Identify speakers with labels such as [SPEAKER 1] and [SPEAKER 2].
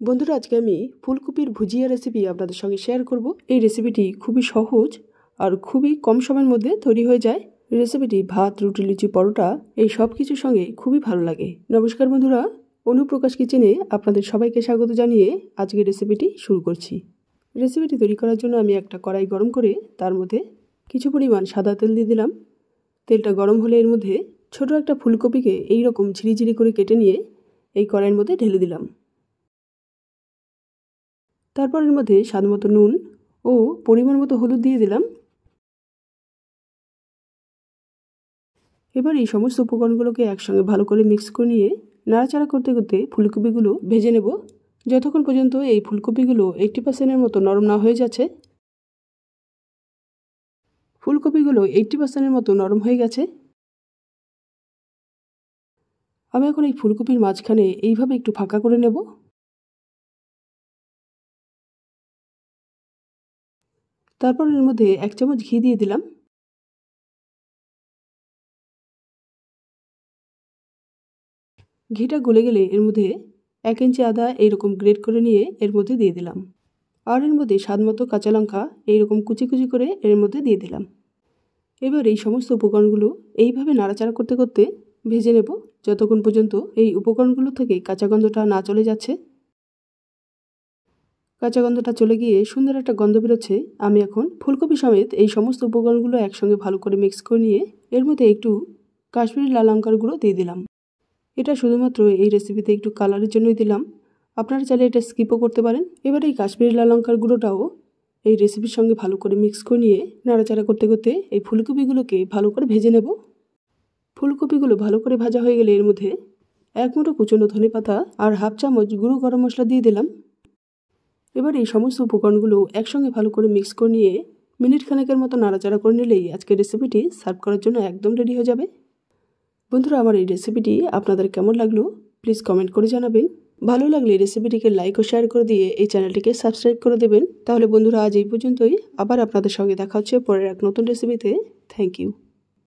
[SPEAKER 1] বন্ধুরা, আজকে আমি ফুলকপির ভুজিয়া রেসিপি আপনাদের সঙ্গে শেয়ার করব। এই রেসিপিটি খুবই সহজ আর খুবই কম সময়ের মধ্যে তৈরি হয়ে যায়। রেসিপিটি ভাত, রুটি, লুচি, পরোটা এই সব কিছুর সঙ্গে খুবই ভালো লাগে। নমস্কার বন্ধুরা, অনুপ্রকাশ কিচেনে আপনাদের সবাইকে স্বাগত জানিয়ে আজকের রেসিপিটি শুরু করছি। রেসিপিটি তৈরি করার জন্য আমি একটা কড়াই গরম করে তার মধ্যে কিছু পরিমাণ সাদা তেল দিয়ে দিলাম। তেলটা গরম হলে এর মধ্যে ছোট একটা ফুলকপিকে এই রকম ঝিরিঝিরি করে কেটে নিয়ে এই কড়াইয়ের মধ্যে ঢেলে দিলাম। তারপর এর মধ্যে স্বাদ মতো নুন ও পরিমাণ মতো হলুদ দিয়ে দিলাম। এবার এই সমস্ত উপকরণগুলোকে একসঙ্গে ভালো করে মিক্স করে নিয়ে নাড়াচাড়া করতে করতে ফুলকপিগুলো ভেজে নেব। যতক্ষণ পর্যন্ত এই ফুলকপিগুলো এইটটি পার্সেন্টের মতো নরম না হয়ে যাচ্ছে, ফুলকপিগুলো এইটটি পার্সেন্টের মতো নরম হয়ে গেছে। আমি এখন এই ফুলকপির মাঝখানে এইভাবে একটু ফাঁকা করে নেব। তারপর এর মধ্যে এক চামচ ঘি দিয়ে দিলাম। ঘিটা গলে গেলে এর মধ্যে এক ইঞ্চি আদা এইরকম গ্রেড করে নিয়ে এর মধ্যে দিয়ে দিলাম। আর এর মধ্যে স্বাদ মতো কাঁচা লঙ্কা এইরকম কুচি কুচি করে এর মধ্যে দিয়ে দিলাম। এবার এই সমস্ত উপকরণগুলো এইভাবে নাড়াচাড়া করতে করতে ভেজে নেব। যতক্ষণ পর্যন্ত এই উপকরণগুলো থেকে কাঁচা গন্ধটা না চলে যাচ্ছে কাঁচা গন্ধটা চলে গিয়ে সুন্দর একটা গন্ধ বেরোচ্ছে। আমি এখন ফুলকপি সমেত এই সমস্ত উপকরণগুলো একসঙ্গে ভালো করে মিক্স করে নিয়ে এর মধ্যে একটু কাশ্মীরি লাল লঙ্কার গুঁড়ো দিয়ে দিলাম। এটা শুধুমাত্র এই রেসিপিতে একটু কালারের জন্যই দিলাম। আপনারা চাইলে এটা স্কিপও করতে পারেন। এবার এই কাশ্মীরি লাল লঙ্কার গুঁড়োটাও এই রেসিপির সঙ্গে ভালো করে মিক্স করে নিয়ে নাড়াচাড়া করতে করতে এই ফুলকপিগুলোকে ভালো করে ভেজে নেব। ফুলকপিগুলো ভালো করে ভাজা হয়ে গেলে এর মধ্যে এক মুঠো কুচনো ধনে পাতা আর হাফ চামচ গুঁড়ো গরম মশলা দিয়ে দিলাম। এবার এই সমস্ত উপকরণগুলো একসঙ্গে ভালো করে মিক্স করে নিয়ে মিনিট খানেকের মতো নাড়াচাড়া করে নিলেই আজকের রেসিপিটি সার্ভ করার জন্য একদম রেডি হয়ে যাবে। বন্ধুরা, আমার এই রেসিপিটি আপনাদের কেমন লাগল প্লিজ কমেন্ট করে জানাবেন। ভালো লাগলে রেসিপিটিকে লাইক ও শেয়ার করে দিয়ে এই চ্যানেলটিকে সাবস্ক্রাইব করে দেবেন। তাহলে বন্ধুরা, আজ এই পর্যন্তই। আবার আপনাদের সঙ্গে দেখা হচ্ছে পরের এক নতুন রেসিপিতে থ্যাংক ইউ